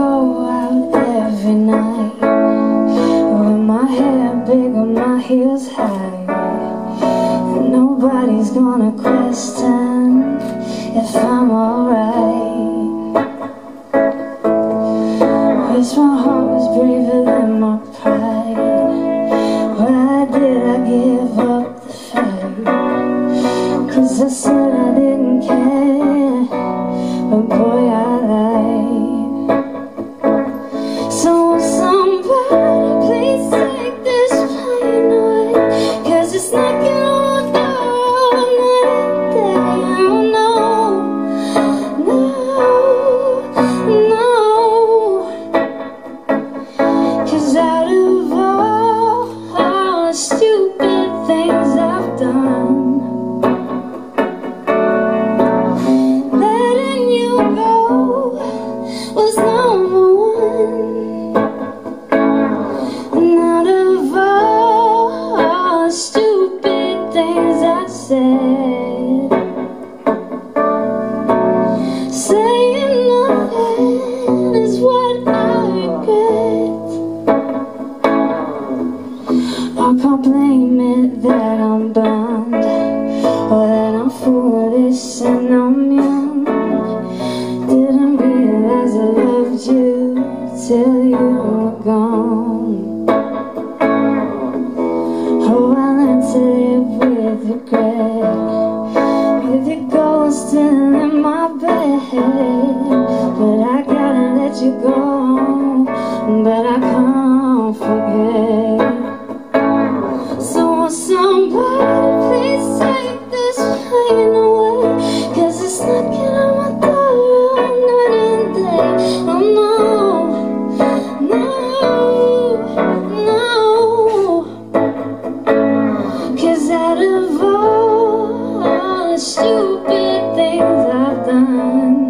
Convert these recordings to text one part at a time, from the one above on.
go out every night. With my hair big and my heels high. And Nobody's gonna question if I'm alright. Wish my heart was braver than my pride. Why did I give up the fight? Cause I said I didn't was number one and out of all the stupid things I said, saying nothing is what I regret. I can't blame it that I'm blind, or that I'm foolish and I'm young. But I can't forget. So will somebody please take this pain away? Cause it's knocking on my door night and day. Oh no, no, no. Cause out of all the stupid things I've done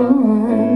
Oh. one